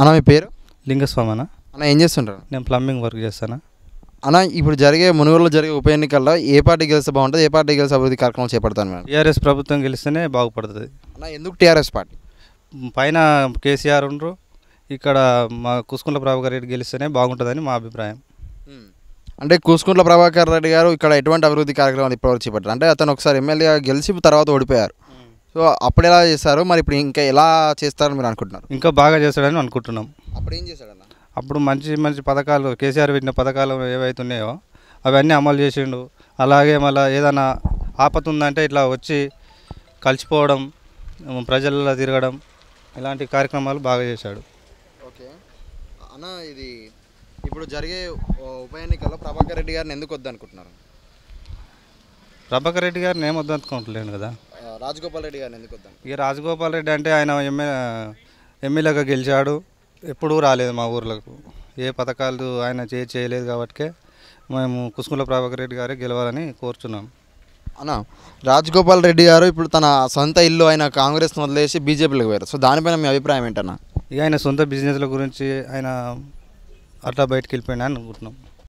అన్న మీ పేరు? లింగస్వామి అన్న అన్న ఏం చేస్తుంటారు? నేను ప్లంబింగ్ వర్క్ చేస్తాను. అన్న ఇప్పుడు జరిగే మునుగోడులో జరిగే ఉప ఎన్నికల్లో ఏ పార్టీ గెలిస్తే బాగుంటుంది ఏ పార్టీ గెలిస్తే అభివృద్ధి కార్యక్రమం చేపడతాను మేడం? టీఆర్ఎస్ ప్రభుత్వం గెలిస్తేనే బాగుపడుతుంది. అన్న ఎందుకు టీఆర్ఎస్ పార్టీ? పైన కేసీఆర్ ఉండరు ఇక్కడ మా కుసుకుంట్ల ప్రభాకర్ రెడ్డి గెలిస్తేనే బాగుంటుందని మా అభిప్రాయం. అంటే కూసుకుంట్ల ప్రభాకర్ రెడ్డి గారు ఇక్కడ ఎటువంటి అభివృద్ధి కార్యక్రమాలు ఇప్పటివరకు చేపట్టారు? అంటే అతను ఒకసారి ఎమ్మెల్యేగా గెలిచి తర్వాత ఓడిపోయారు. సో అప్పుడు ఎలా చేస్తారు మరి ఇప్పుడు ఇంకా ఎలా చేస్తారని మీరు అనుకుంటున్నారు? ఇంకా బాగా చేస్తాడని అనుకుంటున్నాం. అప్పుడు ఏం చేశాడన్న? అప్పుడు మంచి మంచి పథకాలు కేసీఆర్ పెట్టిన పథకాలు ఏవైతే ఉన్నాయో అవన్నీ అమలు చేసిండు. అలాగే మళ్ళీ ఏదైనా ఆపత ఉందంటే ఇట్లా వచ్చి కలిసిపోవడం ప్రజల్లో తిరగడం ఇలాంటి కార్యక్రమాలు బాగా చేశాడు. ఓకే. అన్న ఇది ఇప్పుడు జరిగే ఉప ఎన్నికల్లో ప్రభాకర్ రెడ్డి గారిని ఎందుకు వద్దనుకుంటున్నారు? ప్రభాకర్ రెడ్డి గారిని ఏం వద్దనుకుంటలేను కదా. రాజగోపాల్ రెడ్డి గారిని ఎందుకు వద్దాను ఇక రాజగోపాల్ రెడ్డి అంటే ఆయన ఎమ్మెల్యే ఎమ్మెల్యేగా గెలిచాడు. ఎప్పుడూ రాలేదు మా ఊర్లకు. ఏ పథకాలు ఆయన చే చేయలేదు కాబట్టి మేము కుసుకుల ప్రభాకర్ రెడ్డి గారే గెలవాలని కోరుచున్నాం. అన్న రాజగోపాల్ రెడ్డి గారు ఇప్పుడు తన సొంత ఇల్లు ఆయన కాంగ్రెస్ వదిలేసి బీజేపీలోకి పోయారు. సో దానిపైన మీ అభిప్రాయం ఏంటన్నా? ఇక ఆయన సొంత బిజినెస్ల గురించి ఆయన అట్లా బయటకు వెళ్ళిపోయినా అని అనుకుంటున్నాం.